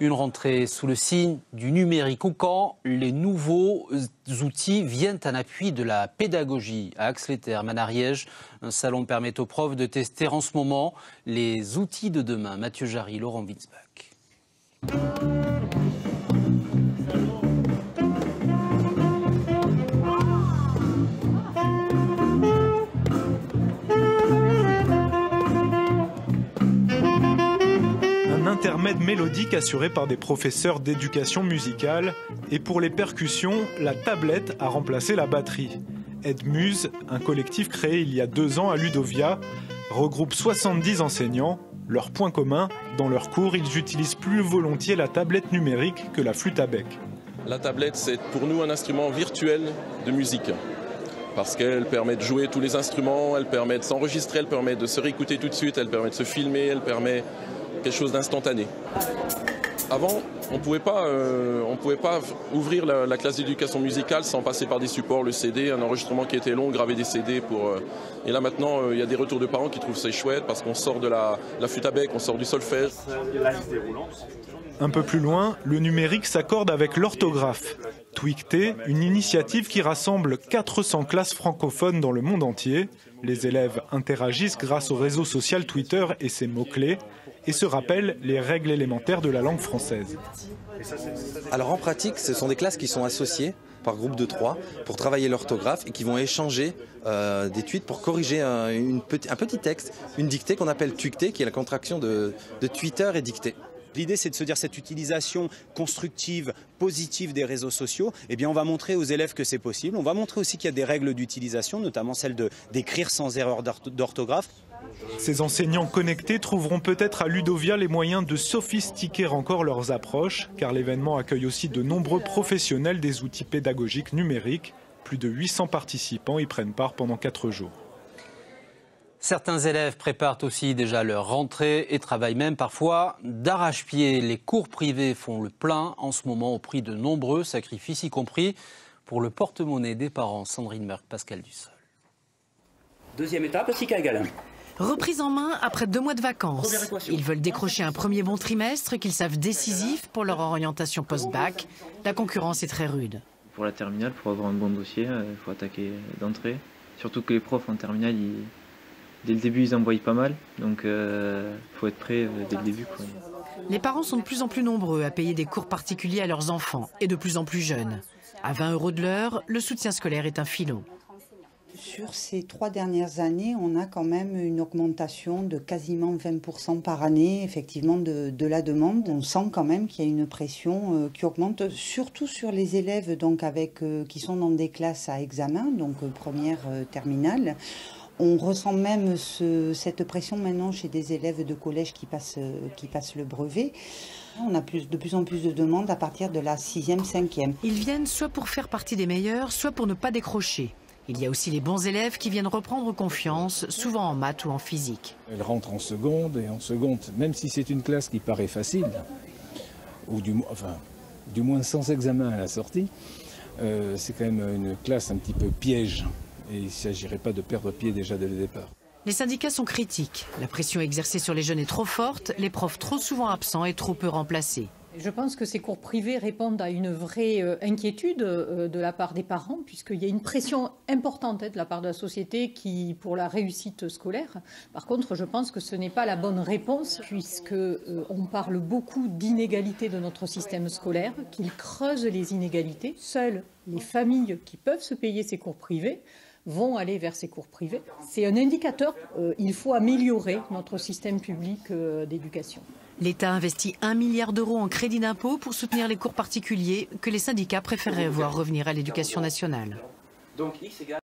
Une rentrée sous le signe du numérique ou quand les nouveaux outils viennent en appui de la pédagogie. À Axe-les-Thermes, à Ariège, un salon permet aux profs de tester en ce moment les outils de demain. Mathieu Jarry, Laurent Witzbach. Intermède mélodique assuré par des professeurs d'éducation musicale. Et pour les percussions, la tablette a remplacé la batterie. Edmuse, un collectif créé il y a deux ans à Ludovia, regroupe 70 enseignants. Leur point commun, dans leurs cours, ils utilisent plus volontiers la tablette numérique que la flûte à bec. La tablette, c'est pour nous un instrument virtuel de musique parce qu'elle permet de jouer tous les instruments, elle permet de s'enregistrer, elle permet de se réécouter tout de suite, elle permet de se filmer, elle permet quelque chose d'instantané. Avant, on ne pouvait pas ouvrir la, classe d'éducation musicale sans passer par des supports, le CD, un enregistrement qui était long, graver des CD pour. Euh, et là maintenant, euh, il y a des retours de parents qui trouvent ça chouette parce qu'on sort de la, la flûte à bec, on sort du solfège. Un peu plus loin, le numérique s'accorde avec l'orthographe. Twicté, une initiative qui rassemble 400 classes francophones dans le monde entier. Les élèves interagissent grâce au réseau social Twitter et ses mots-clés et se rappellent les règles élémentaires de la langue française. Alors en pratique, ce sont des classes qui sont associées par groupe de trois pour travailler l'orthographe et qui vont échanger euh, des tweets pour corriger un, petit texte, une dictée qu'on appelle Twicté, qui est la contraction de Twitter et dictée. L'idée, c'est de se dire cette utilisation constructive, positive des réseaux sociaux. Eh bien, on va montrer aux élèves que c'est possible. On va montrer aussi qu'il y a des règles d'utilisation, notamment celle d'écrire sans erreur d'orthographe. Ces enseignants connectés trouveront peut-être à Ludovia les moyens de sophistiquer encore leurs approches, car l'événement accueille aussi de nombreux professionnels des outils pédagogiques numériques. Plus de 800 participants y prennent part pendant 4 jours. Certains élèves préparent aussi déjà leur rentrée et travaillent même parfois d'arrache-pied. Les cours privés font le plein en ce moment au prix de nombreux sacrifices, y compris pour le porte-monnaie des parents. Sandrine Merck, Pascal Dussol. Deuxième étape, Sika Galin. Reprise en main après deux mois de vacances. Ils veulent décrocher un premier bon trimestre qu'ils savent décisif pour leur orientation post-bac. La concurrence est très rude. Pour la terminale, pour avoir un bon dossier, il faut attaquer d'entrée. Surtout que les profs en terminale, ils dès le début, ils envoient pas mal. Donc, il euh, faut être prêt euh, dès le début. Les parents sont de plus en plus nombreux à payer des cours particuliers à leurs enfants et de plus en plus jeunes. À 20 euros de l'heure, le soutien scolaire est un filon. Sur ces trois dernières années, on a quand même une augmentation de quasiment 20% par année, effectivement, de, la demande. On sent quand même qu'il y a une pression euh, qui augmente, surtout sur les élèves donc avec, qui sont dans des classes à examen, donc première terminale. On ressent même cette pression maintenant chez des élèves de collège qui passent, qui passent le brevet. On a plus, de plus en plus de demandes à partir de la 6e, 5e. Ils viennent soit pour faire partie des meilleurs, soit pour ne pas décrocher. Il y a aussi les bons élèves qui viennent reprendre confiance, souvent en maths ou en physique. Elles rentrent en seconde et en seconde, même si c'est une classe qui paraît facile, ou du, enfin, du moins sans examen à la sortie, euh, c'est quand même une classe un petit peu piège et il ne s'agirait pas de perdre pied déjà dès le départ. Les syndicats sont critiques. La pression exercée sur les jeunes est trop forte, les profs trop souvent absents et trop peu remplacés. Je pense que ces cours privés répondent à une vraie euh, inquiétude euh, de la part des parents, puisqu'il y a une pression importante hein, de la part de la société qui, pour la réussite scolaire. Par contre, je pense que ce n'est pas la bonne réponse, puisque euh, on parle beaucoup d'inégalités de notre système scolaire, qu'il creuse les inégalités. Seules les familles qui peuvent se payer ces cours privés vont aller vers ces cours privés. C'est un indicateur. Euh, il faut améliorer notre système public euh, d'éducation. L'État investit un milliard d'euros en crédit d'impôt pour soutenir les cours particuliers que les syndicats préféreraient voir revenir à l'éducation nationale.